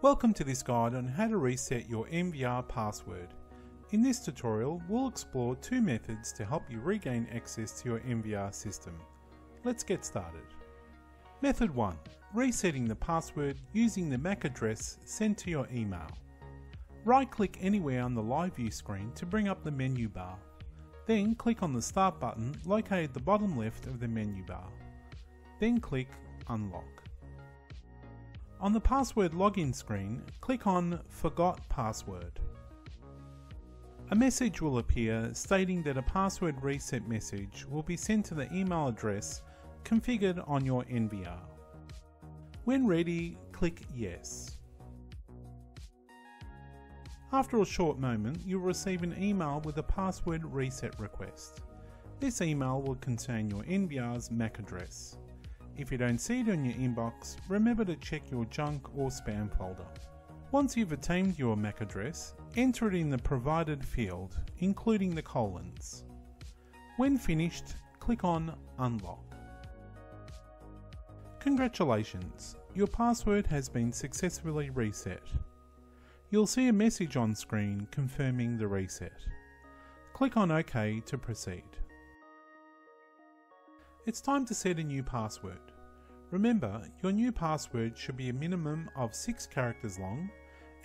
Welcome to this guide on how to reset your NVR password. In this tutorial, we'll explore two methods to help you regain access to your NVR system. Let's get started. Method 1. Resetting the password using the MAC address sent to your email. Right click anywhere on the live view screen to bring up the menu bar. Then click on the Start button located at the bottom left of the menu bar. Then click Unlock. On the password login screen, click on Forgot Password. A message will appear stating that a password reset message will be sent to the email address configured on your NVR. When ready, click Yes. After a short moment, you'll receive an email with a password reset request. This email will contain your NVR's MAC address. If you don't see it in your inbox, remember to check your junk or spam folder. Once you've attained your MAC address, enter it in the provided field, including the colons. When finished, click on Unlock. Congratulations, your password has been successfully reset. You'll see a message on screen confirming the reset. Click on OK to proceed. It's time to set a new password. Remember, your new password should be a minimum of 6 characters long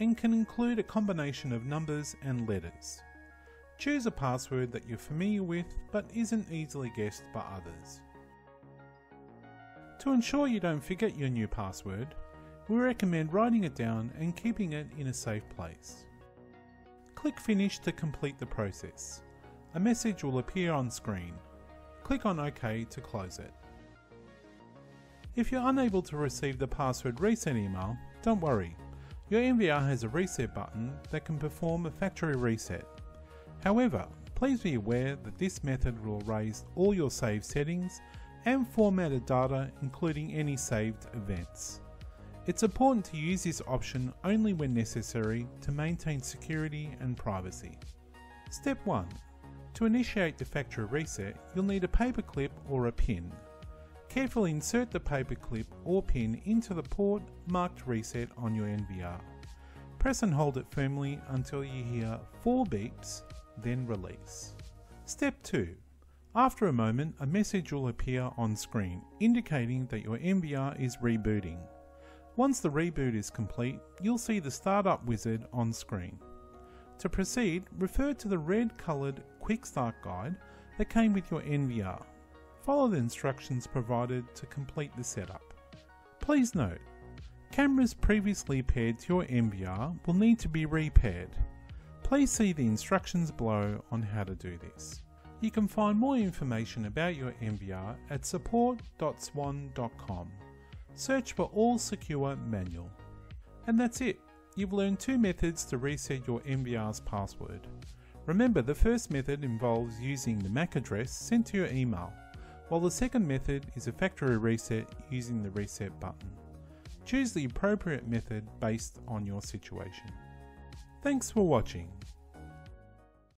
and can include a combination of numbers and letters. Choose a password that you're familiar with but isn't easily guessed by others. To ensure you don't forget your new password, we recommend writing it down and keeping it in a safe place. Click Finish to complete the process. A message will appear on screen. Click on OK to close it. If you're unable to receive the password reset email, don't worry. Your NVR has a reset button that can perform a factory reset. However, please be aware that this method will erase all your saved settings and formatted data including any saved events. It's important to use this option only when necessary to maintain security and privacy. Step 1. To initiate the factory reset, you'll need a paperclip or a pin. Carefully insert the paperclip or pin into the port marked reset on your NVR. Press and hold it firmly until you hear 4 beeps, then release. Step 2. After a moment, a message will appear on screen indicating that your NVR is rebooting. Once the reboot is complete, you'll see the startup wizard on screen. To proceed, refer to the red coloured Quick Start guide that came with your NVR. Follow the instructions provided to complete the setup. Please note, cameras previously paired to your NVR will need to be repaired. Please see the instructions below on how to do this. You can find more information about your NVR at support.swann.com. Search for All Secure Manual. And that's it. You've learned two methods to reset your NVR's password. Remember, the first method involves using the MAC address sent to your email, while the second method is a factory reset using the reset button. Choose the appropriate method based on your situation. Thanks for watching.